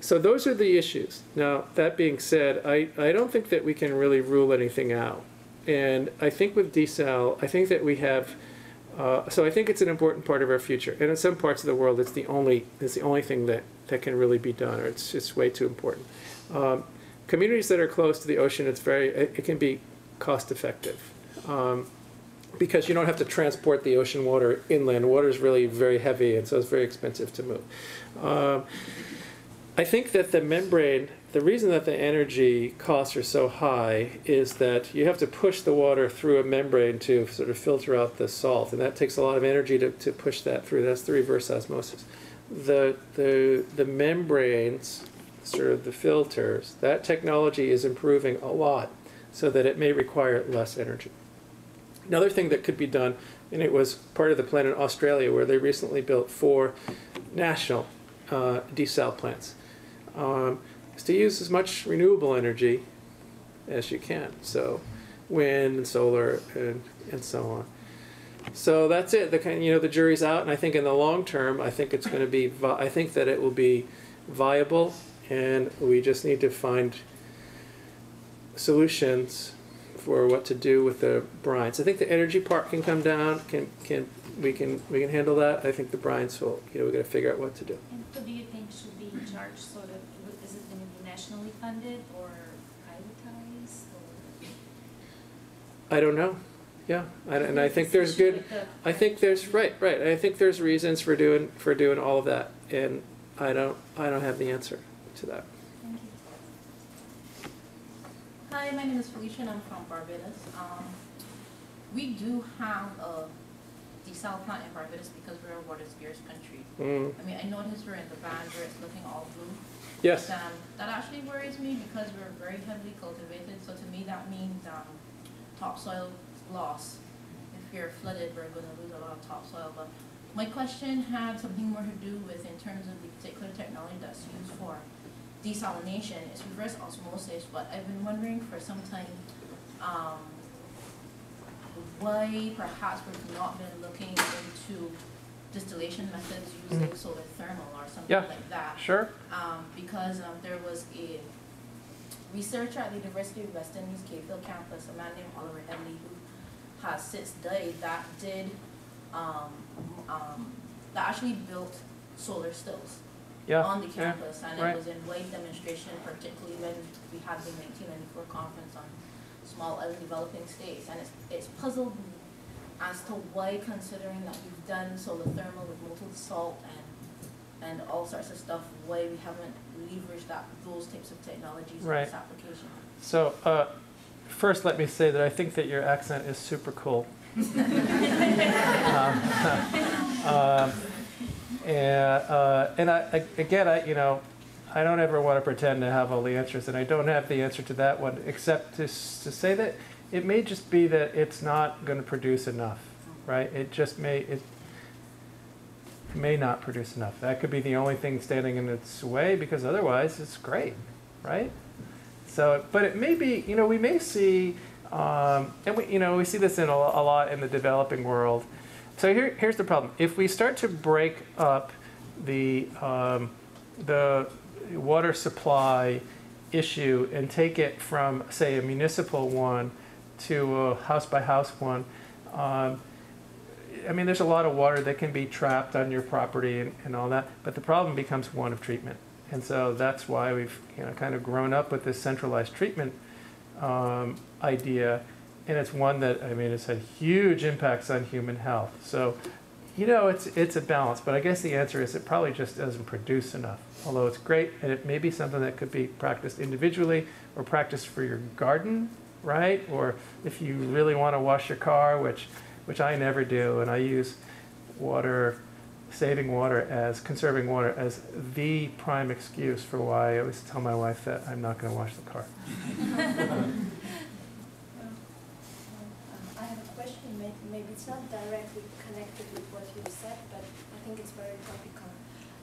so those are the issues. Now, that being said, I, I don't think that we can really rule anything out. And I think with desal, I think that we have, uh, so I think it's an important part of our future. And in some parts of the world, it's the only, it's the only thing that, that can really be done, or it's just way too important. Um, communities that are close to the ocean, it's very, it, it can be cost effective. Um, because you don't have to transport the ocean water inland. Water is really very heavy, and so it's very expensive to move. Um, I think that the membrane, the reason that the energy costs are so high is that you have to push the water through a membrane to sort of filter out the salt, and that takes a lot of energy to, to push that through. That's the reverse osmosis. The, the, the membranes, sort of the filters, that technology is improving a lot so that it may require less energy. Another thing that could be done, and it was part of the plan in Australia where they recently built four national uh, desal plants um, is to use as much renewable energy as you can. So, wind and solar and, and so on. So that's it. The kind, you know, the jury's out, and I think in the long term, I think it's going to be. I think that it will be viable, and we just need to find solutions for what to do with the brines. I think the energy part can come down. Can can we can we can handle that. I think the brines will. You know, we got to figure out what to do. And who do you think should be in charge, sort of, is it going to be nationally funded or privatized or? I don't know. Yeah, I, and I think there's good. I think there's right, right. I think there's reasons for doing for doing all of that, and I don't I don't have the answer to that. Hi, my name is Felicia and I'm from Barbados. Um, we do have a desal plant in Barbados because we're a water scarce country. Mm, I mean, I noticed we're in the band where it's looking all blue. yes. Um, that actually worries me because we're very heavily cultivated, so to me that means, um, topsoil loss. If you're flooded, we're gonna lose a lot of topsoil, but my question had something more to do with in terms of the particular technology that's used for desalination, is reverse osmosis, but I've been wondering for some time, um, why perhaps we've not been looking into distillation methods using Mhm. solar thermal or something Yeah. like that Sure. um, because um, there was a researcher at the University of West Indies Cave Hill campus, a man named Oliver Headley, who has since died, that did, um, um, that actually built solar stills Yeah. on the yeah. campus, and right. it was in wide demonstration, particularly when we had the nineteen ninety-four conference on small island developing states, and it's, it's puzzled me as to why, considering that we've done solar thermal with molten salt and, and all sorts of stuff, why we haven't leveraged that, those types of technologies in this application. So uh, first, let me say that I think that your accent is super cool. um, um, and uh, and I, I- again, I you know, I don't ever want to pretend to have all the answers, and I don't have the answer to that one, except to to say that it may just be that it's not going to produce enough, right? It just may it may not produce enough. That could be the only thing standing in its way, because otherwise, it's great, right? So, but it may be, you know, we may see, um, and we, you know, we see this in a, a lot in the developing world. So here, here's the problem: if we start to break up the um, the water supply issue and take it from, say, a municipal one to a house by house one, um, I mean, there's a lot of water that can be trapped on your property and, and all that, but the problem becomes one of treatment. And so that's why we've you know, kind of grown up with this centralized treatment um, idea. And it's one that, I mean, it's had huge impacts on human health. So, you know, it's, it's a balance. But I guess the answer is it probably just doesn't produce enough. Although it's great, and it may be something that could be practiced individually or practiced for your garden, right? Or if you really want to wash your car, which, which I never do, and I use water saving water as conserving water as the prime excuse for why I always tell my wife that I'm not going to wash the car. I have a question, maybe, maybe it's not directly connected with what you said, but I think it's very topical.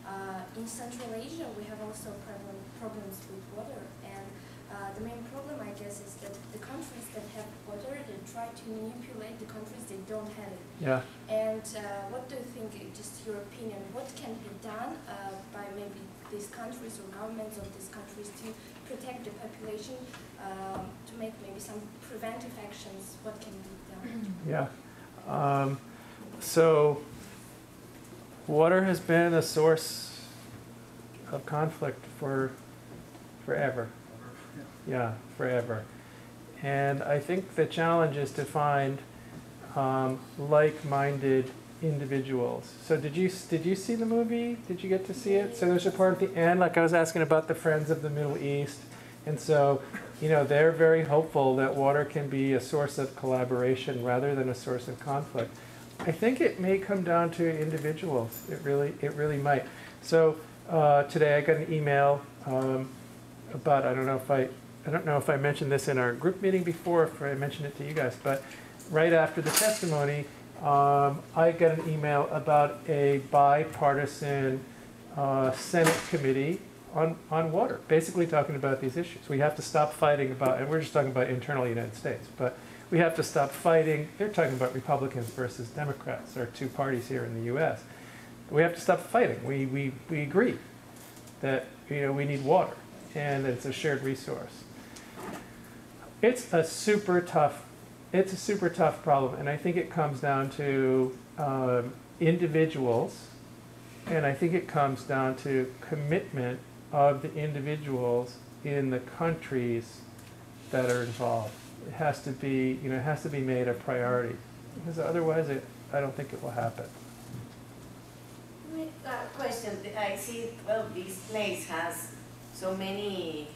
Uh, in Central Asia, we have also problem, problems with water, and uh, the main problem, I guess, is that the countries that have water, they try to manipulate the countries that don't have it. Yeah. And uh, what do you think, just your opinion, what can be done uh, by maybe these countries or governments of these countries to protect the population, um, to make maybe some preventive actions, what can be done? Yeah. Um, so, water has been a source of conflict for forever. Yeah, forever. And I think the challenge is to find um, like-minded individuals. So did you did you see the movie? Did you get to see it? So there's a part at the end, like I was asking about the Friends of the Middle East, and so you know they're very hopeful that water can be a source of collaboration rather than a source of conflict. I think it may come down to individuals. It really it really might. So uh, today I got an email um, about I don't know if I I don't know if I mentioned this in our group meeting before, if I mentioned it to you guys, but right after the testimony, um, I got an email about a bipartisan uh, Senate committee on, on water, basically talking about these issues. We have to stop fighting about, and we're just talking about internal United States, but we have to stop fighting. They're talking about Republicans versus Democrats, our two parties here in the U.S. We have to stop fighting. We, we, we agree that you know, we need water and that it's a shared resource. It's a super tough it's a super tough problem, and I think it comes down to um, individuals, and I think it comes down to commitment of the individuals in the countries that are involved. It has to be, you know, it has to be made a priority, because otherwise, it, I don't think it will happen. Uh, question, I see, well, this place has so many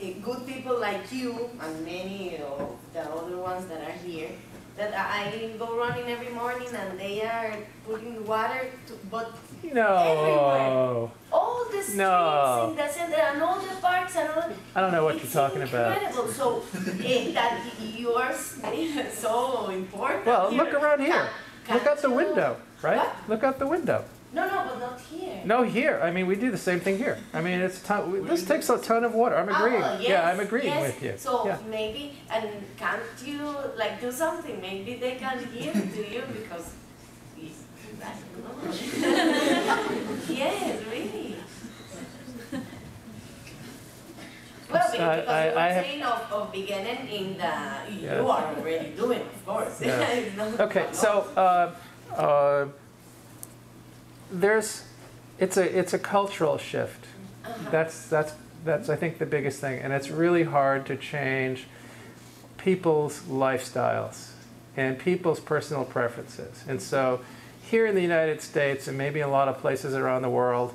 uh, good people like you and many of the other ones that are here, that I go running every morning and they are putting water to, but No, all the streets No. in the center and all the parks and all, I don't know what you're talking about. So eh, that yours is so important. Well, look around here. Ca- Look out the window, right? What? Look out the window. No, no, but not here. No, here. I mean, we do the same thing here. I mean, it's ton, we- this takes a ton of water. I'm agreeing. Oh, yes, yeah, I'm agreeing yes. with you. So yeah. maybe, and can't you like do something? Maybe they can give it to you because it's, I don't know. yes, really. Well, because I- you I- were I have- saying of, of beginning in the, you Yeah. are already doing, of course. Yeah. Okay, so uh, uh, there's it's a it's a cultural shift. Uh-huh. That's that's that's I think the biggest thing, and it's really hard to change people's lifestyles and people's personal preferences. And so, here in the United States, and maybe in a lot of places around the world,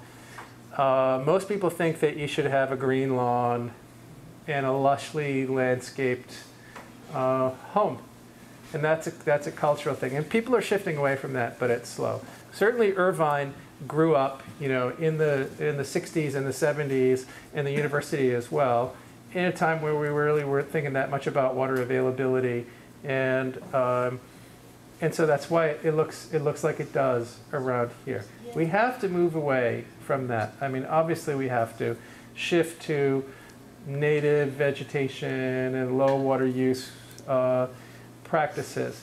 uh, most people think that you should have a green lawn and a lushly landscaped uh, home. And that's a, that's a cultural thing. And people are shifting away from that, but it's slow. Certainly Irvine grew up, you know, in the, in the 60s and the 70s, and the university as well, in a time where we really weren't thinking that much about water availability. And, um, and so that's why it looks, it looks like it does around here. We have to move away from that. I mean, obviously we have to shift to native vegetation and low water use uh, practices.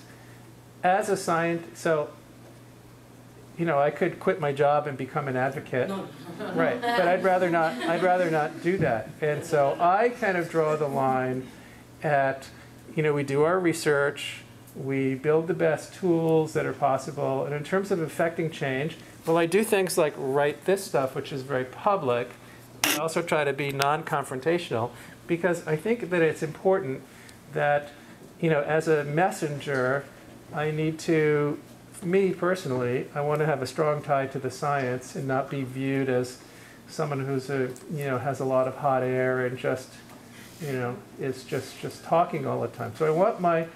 As a scientist, so you know, I could quit my job and become an advocate. Right, but I'd rather not, I'd rather not do that. And so I kind of draw the line at, you know, we do our research, we build the best tools that are possible, and in terms of affecting change, well, I do things like write this stuff, which is very public. I also try to be non-confrontational, because I think that it's important that, you know, as a messenger, I need to me personally, I want to have a strong tie to the science and not be viewed as someone who's a you know has a lot of hot air and just you know is just just talking all the time. So I want my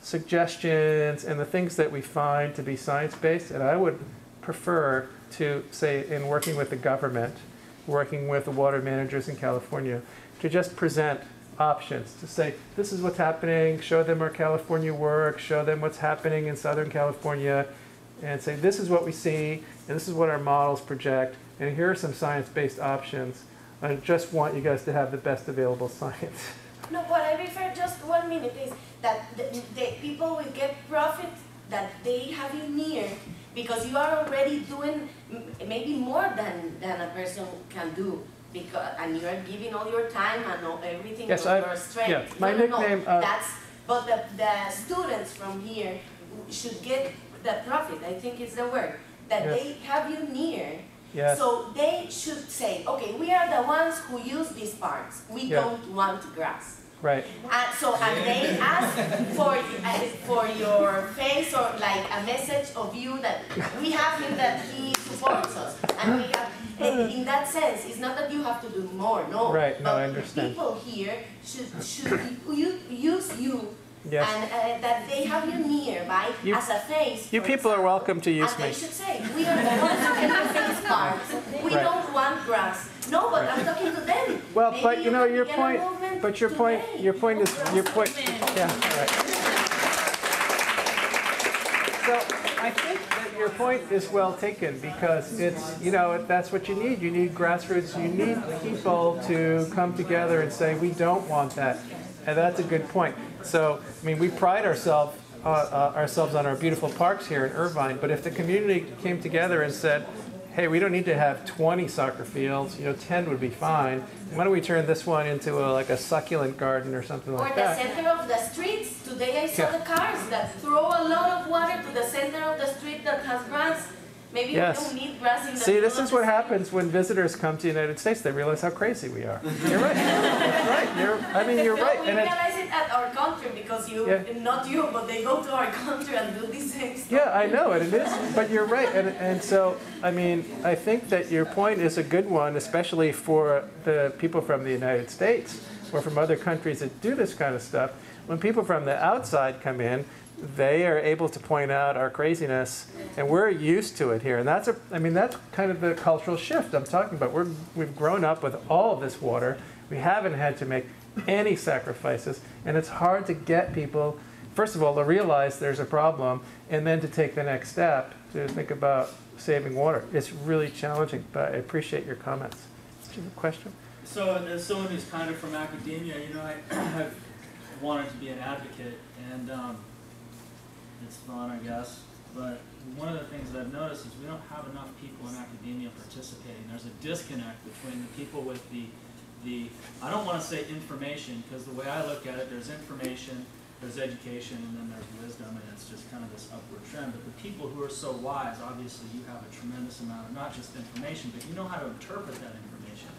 suggestions and the things that we find to be science based, and I would prefer to say in working with the government, working with the water managers in California, to just present options to say this is what's happening show them our california work show them what's happening in southern california and say this is what we see and this is what our models project and here are some science-based options i just want you guys to have the best available science No, what I refer just one minute is that the, the people will get profit that they have you near because you are already doing maybe more than, than a person can do. Because, and you are giving all your time and all, everything Yes, of I- your strength. yeah, my No, no, no, nickname, uh, That's, but the, the students from here should get the profit, I think is the word, that Yeah. they have you near. yes So they should say, okay, we are the ones who use these parts. We Yeah. don't want grass. right And so, and they ask for, uh, for your face or like a message of you that we have him that he supports us. And we have, in in that sense, it's not that you have to do more, no. Right, no, I understand. people here should, should use you yes and uh, that they have you nearby You- as a face. you people are welcome to use me they should say, we are the ones who can use these parks. We Right. don't want grass. No, but I'm talking to them. well Maybe but you know your point but your point your point is your point yeah all right So I think your point is well taken because it's, you know, that's what you need. You need grassroots, you need people to come together and say, we don't want that. And that's a good point. So, I mean, we pride ourselves uh, uh, ourselves on our beautiful parks here in Irvine, but if the community came together and said, hey, we don't need to have 20 soccer fields, you know, 10 would be fine. Why don't we turn this one into a, like a succulent garden or something Or like the that? center of the streets. Today I saw Yeah. the cars that throw a lot of water to the center of the street that has grass. Maybe Yes. we don't need grass in the See, this is what happens when visitors come to the United States. They realize how crazy we are. You're right. That's right. You're, I mean, you're No, right. we And realize it at our country because you, Yeah. not you, but they go to our country and do these things. yeah, I know, and it is. But you're right. And, and so, I mean, I think that your point is a good one, especially for the people from the United States or from other countries that do this kind of stuff. When people from the outside come in, they are able to point out our craziness, and we're used to it here. And that's a, I mean, that's kind of the cultural shift I'm talking about. We're, we've grown up with all of this water. We haven't had to make any sacrifices, and it's hard to get people, first of all, to realize there's a problem, and then to take the next step to think about saving water. It's really challenging, but I appreciate your comments. Do you have a question? So, as someone who's kind of from academia, you know, I, I've wanted to be an advocate, and um, it's fun, I guess. But one of the things that I've noticed is we don't have enough people in academia participating. There's a disconnect between the people with the, the I don't want to say information, because the way I look at it, there's information, there's education, and then there's wisdom, and it's just kind of this upward trend. But the people who are so wise, obviously, you have a tremendous amount of not just information, but you know how to interpret that information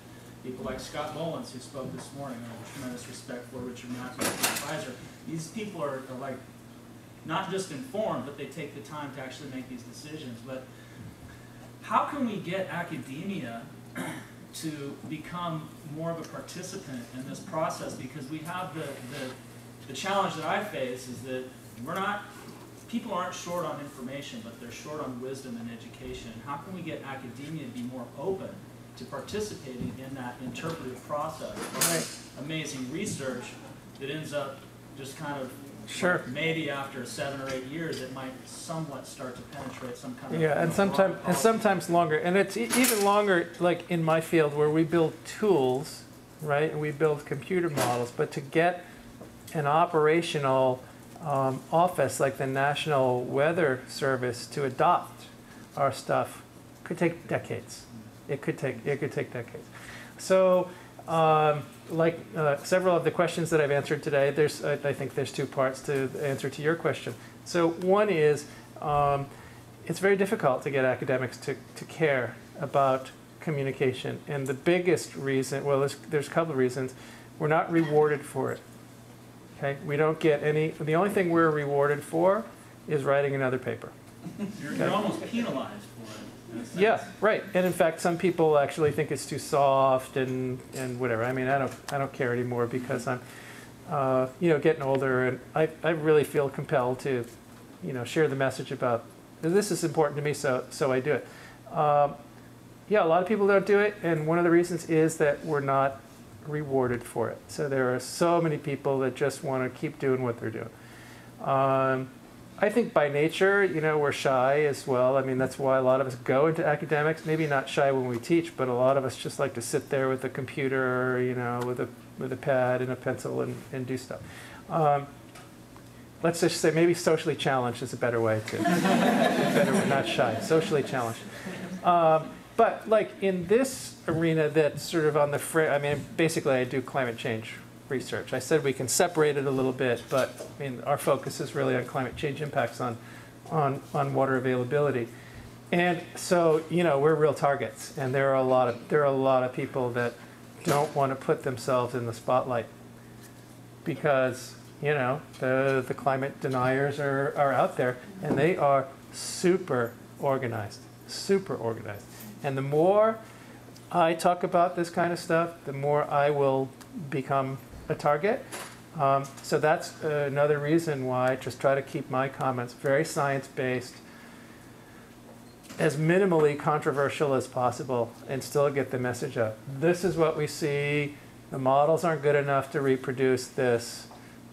people like Scott Mullins, who spoke this morning, I have tremendous respect for Richard Matthews, the advisor. These people are, are like, not just informed, but they take the time to actually make these decisions. But how can we get academia to become more of a participant in this process? Because we have the, the, the challenge that I face is that we're not, people aren't short on information, but they're short on wisdom and education. How can we get academia to be more open to participating in that interpretive process? of Amazing research that ends up just kind of Sure. maybe after seven or eight years, it might somewhat start to penetrate some kind of. Yeah, and sometimes and sometimes longer, and it's e- even longer. Like in my field, where we build tools, right, and we build computer models. But to get an operational um, office like the National Weather Service to adopt our stuff could take decades. It could take, it could take decades. So, um, like uh, several of the questions that I've answered today, there's, I, think there's two parts to the answer to your question. So one is, um, it's very difficult to get academics to, to care about communication. And the biggest reason, well, there's, there's a couple of reasons. We're not rewarded for it. Okay? We don't get any, the only thing we're rewarded for is writing another paper. You're, you're almost penalized for it. Yeah, right. And in fact, some people actually think it's too soft and, and whatever. I mean, I don't, I don't care anymore because I'm, uh, you know, getting older and I, I really feel compelled to, you know, share the message about this is important to me, so, so I do it. Um, yeah, a lot of people don't do it, and one of the reasons is that we're not rewarded for it. So there are so many people that just want to keep doing what they're doing. Um, I think by nature, you know, we're shy as well. I mean, that's why a lot of us go into academics. Maybe not shy when we teach, but a lot of us just like to sit there with a computer, you know, with a with a pad and a pencil and, and do stuff. Um, let's just say maybe socially challenged is a better way to better way, not shy, socially challenged. Um, but like in this arena, that's sort of on the fr- I mean, basically, I do climate change research. I said we can separate it a little bit, but I mean, our focus is really on climate change impacts on, on, on water availability. And so, you know, we're real targets, and there are a lot of there are a lot of people that don't want to put themselves in the spotlight because you know the the climate deniers are, are out there, and they are super organized, super organized. And the more I talk about this kind of stuff, the more I will become a target. Um, so that's another reason why I just try to keep my comments very science based, as minimally controversial as possible, and still get the message out. This is what we see. The models aren't good enough to reproduce this.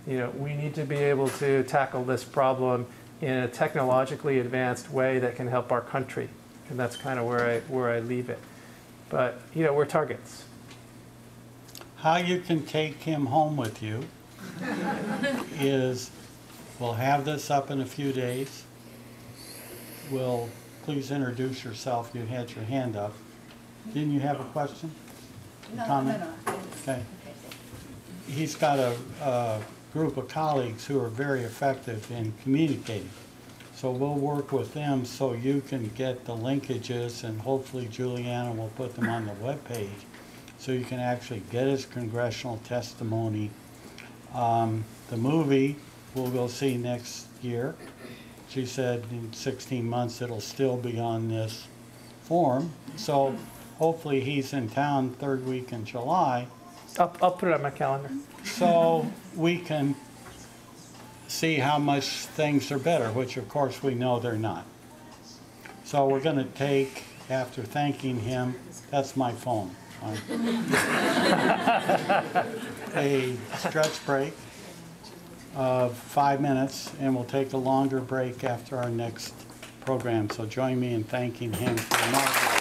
You know, we need to be able to tackle this problem in a technologically advanced way that can help our country, and that's kind of where I where I leave it. But you know, we're targets. How you can take him home with you is, we'll have this up in a few days. Will, please introduce yourself, you had your hand up. Didn't you have a question? No, no, Comment? no. Okay. He's got a, a group of colleagues who are very effective in communicating. So we'll work with them so you can get the linkages and hopefully Juliana will put them on the webpage so you can actually get his congressional testimony. Um, the movie we'll go see next year. She said in 16 months it'll still be on this form. So hopefully he's in town third week in July I'll, I'll put it on my calendar. so we can see how much things are better, which of course we know they're not. So we're going to take, after thanking him, that's my phone. A stretch break of five minutes, and we'll take a longer break after our next program. So join me in thanking him for marvelous